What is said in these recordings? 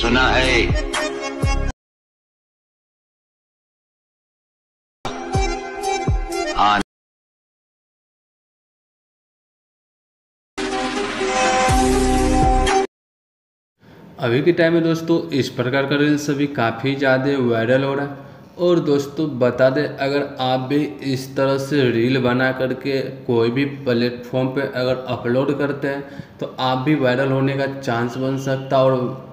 सुना है। हाँ। अभी के टाइम में दोस्तों, इस प्रकार का रील्स अभी काफ़ी ज़्यादा वायरल हो रहा है। और दोस्तों, बता दें, अगर आप भी इस तरह से रील बना करके कोई भी प्लेटफॉर्म पे अगर अपलोड करते हैं तो आप भी वायरल होने का चांस बन सकता है और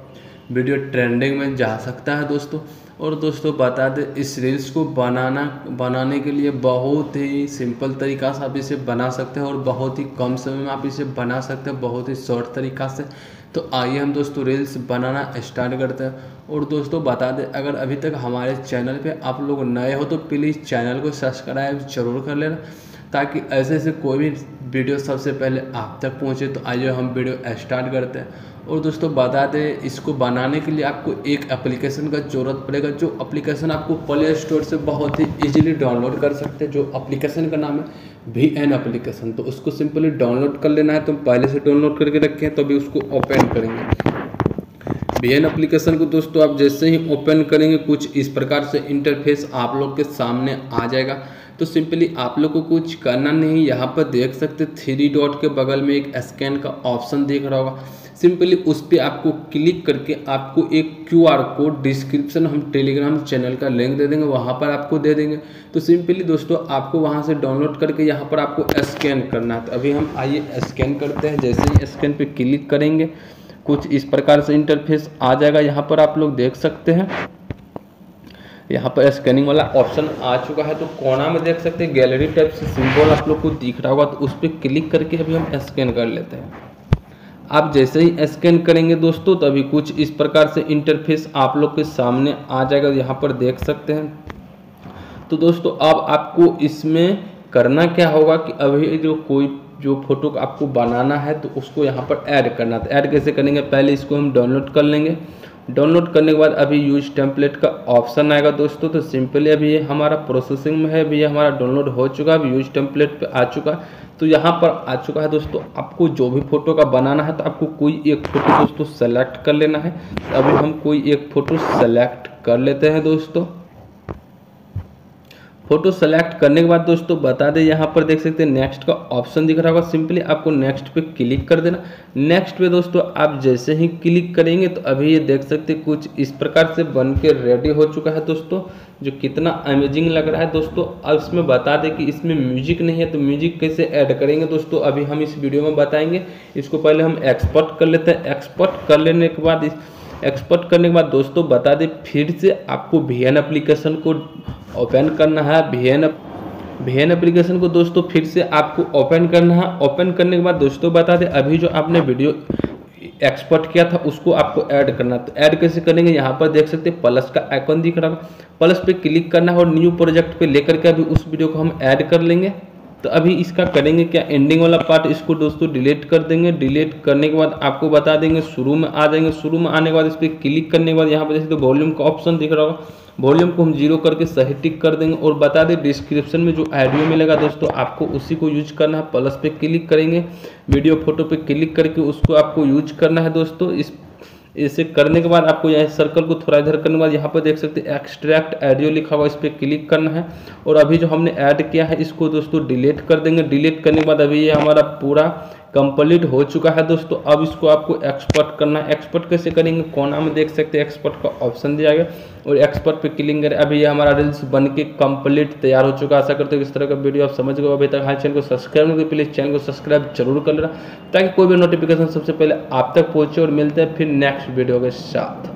वीडियो ट्रेंडिंग में जा सकता है दोस्तों। और दोस्तों, बता दें, इस रील्स को बनाना, बनाने के लिए बहुत ही सिंपल तरीका से आप इसे बना सकते हैं और बहुत ही कम समय में आप इसे बना सकते हैं, बहुत ही शॉर्ट तरीका से। तो आइए हम दोस्तों रील्स बनाना स्टार्ट करते हैं। और दोस्तों, बता दें, अगर अभी तक हमारे चैनल पे आप लोग नए हो तो प्लीज़ चैनल को सब्सक्राइब ज़रूर कर लेना। ताकि ऐसे ऐसे कोई भी वीडियो सबसे पहले आप तक पहुँचे तो आइए हम वीडियो स्टार्ट करते हैं। और दोस्तों, बता दें, इसको बनाने के लिए आपको एक एप्लीकेशन का ज़रूरत पड़ेगा, जो एप्लीकेशन आपको प्ले स्टोर से बहुत ही इजीली डाउनलोड कर सकते हैं, जो एप्लीकेशन का नाम है वी एन एप्लीकेशन तो उसको सिंपली डाउनलोड कर लेना है तो पहले से डाउनलोड करके रखें हैं तो उसको ओपन करेंगे। वी एन एप्लीकेशन को दोस्तों आप जैसे ही ओपन करेंगे, कुछ इस प्रकार से इंटरफेस आप लोग के सामने आ जाएगा। तो सिंपली आप लोग को कुछ करना नहीं, यहाँ पर देख सकते थ्री डॉट के बगल में एक स्कैन का ऑप्शन दिख रहा होगा। सिंपली उस पर आपको क्लिक करके आपको एक क्यू आर कोड डिस्क्रिप्शन हम टेलीग्राम चैनल का लिंक दे देंगे, वहाँ पर आपको दे देंगे। तो सिंपली दोस्तों आपको वहाँ से डाउनलोड करके यहाँ पर आपको स्कैन करना है। तो अभी हम आइए स्कैन करते हैं, जैसे ही स्कैन पे क्लिक करेंगे कुछ इस प्रकार से इंटरफेस आ जाएगा। यहाँ पर आप लोग देख सकते हैं। यहाँ पर स्कैनिंग वाला ऑप्शन आ चुका है। तो कोना में देख सकते हैं गैलरी टाइप से सिंबल आप लोग को दिख रहा होगा। तो उस पर क्लिक करके अभी हम स्कैन कर लेते हैं। आप जैसे ही स्कैन करेंगे दोस्तों तो अभी कुछ इस प्रकार से इंटरफेस आप लोग के सामने आ जाएगा। यहाँ पर देख सकते हैं। तो दोस्तों, अब आपको इसमें करना क्या होगा कि अभी जो कोई, जो फ़ोटो आपको बनाना है तो उसको यहाँ पर ऐड करना था ऐड कैसे करेंगे? पहले इसको हम डाउनलोड कर लेंगे। डाउनलोड करने के बाद अभी यूज़ टेम्पलेट का ऑप्शन आएगा दोस्तों। तो सिंपली अभी ये हमारा प्रोसेसिंग में है, अभी ये हमारा डाउनलोड हो चुका है, अभी यूज़ टेम्पलेट पे आ चुका है। तो यहाँ पर आ चुका है दोस्तों। आपको जो भी फ़ोटो का बनाना है तो आपको कोई एक फ़ोटो दोस्तों सेलेक्ट कर लेना है। तो अभी हम कोई एक फ़ोटो सेलेक्ट कर लेते हैं दोस्तों। फ़ोटो सेलेक्ट करने के बाद दोस्तों बता दें, यहाँ पर देख सकते हैं नेक्स्ट का ऑप्शन दिख रहा होगा। सिंपली आपको नेक्स्ट पे क्लिक कर देना। नेक्स्ट पे दोस्तों आप जैसे ही क्लिक करेंगे तो अभी ये देख सकते हैं कुछ इस प्रकार से बन के रेडी हो चुका है दोस्तों, जो कितना अमेजिंग लग रहा है। दोस्तों, अब इसमें बता दें कि इसमें म्यूज़िक नहीं है तो म्यूज़िक कैसे ऐड करेंगे दोस्तों, अभी हम इस वीडियो में बताएँगे। इसको पहले हम एक्सपर्ट कर लेते हैं। एक्सपर्ट कर लेने के बाद इस एक्सपोर्ट करने के बाद दोस्तों बता दें, फिर से आपको एन एप्लीकेशन को ओपन करना है V N V N application को दोस्तों फिर से आपको ओपन करना है। ओपन करने के बाद दोस्तों बता दें, अभी जो आपने वीडियो एक्सपोर्ट किया था, उसको आपको ऐड करना तो ऐड कैसे करेंगे? यहाँ पर देख सकते हैं प्लस का आइकन दिख रहा है प्लस पे क्लिक करना है और न्यू प्रोजेक्ट पे लेकर के अभी उस वीडियो को हम ऐड कर लेंगे। तो अभी इसका करेंगे क्या? एंडिंग वाला पार्ट इसको दोस्तों डिलीट कर देंगे। डिलीट करने के बाद आपको बता देंगे, शुरू में आ जाएँगे। शुरू में आने के बाद इस पर क्लिक करने के बाद यहाँ पर जैसे तो वॉल्यूम का ऑप्शन दिख रहा होगा। वॉल्यूम को हम ज़ीरो करके सही टिक कर देंगे और बता दें डिस्क्रिप्शन में जो ऑडियो मिलेगा दोस्तों, आपको उसी को यूज़ करना है। प्लस पे क्लिक करेंगे। वीडियो फ़ोटो पे क्लिक करके उसको आपको यूज़ करना है दोस्तों। इस इसे करने के बाद आपको यहाँ सर्कल को थोड़ा इधर करने के बाद यहाँ पर देख सकते हैं एक्सट्रैक्ट ऑडियो लिखा हुआ इस पर क्लिक करना है। और अभी जो हमने ऐड किया है, इसको दोस्तों डिलीट कर देंगे। डिलीट करने के बाद अभी ये हमारा पूरा कंप्लीट हो चुका है दोस्तों। अब इसको आपको एक्सपर्ट करना है। एक्सपोर्ट कैसे करेंगे? कोना में देख सकते हैं। एक्सपर्ट का ऑप्शन दिया गया। और एक्सपर्ट पे क्लिक करें। अभी ये हमारा रील्स बन के कंप्लीट तैयार हो चुका है। आशा करते हो इस तरह का वीडियो आप समझ गए अभी तक हाँ चैनल को सब्सक्राइब नहीं प्लीज़ चैनल को सब्सक्राइब ज़रूर कर लेना ताकि कोई भी नोटिफिकेशन सबसे पहले आप तक पहुँचे। और मिलते हैं फिर नेक्स्ट वीडियो के साथ।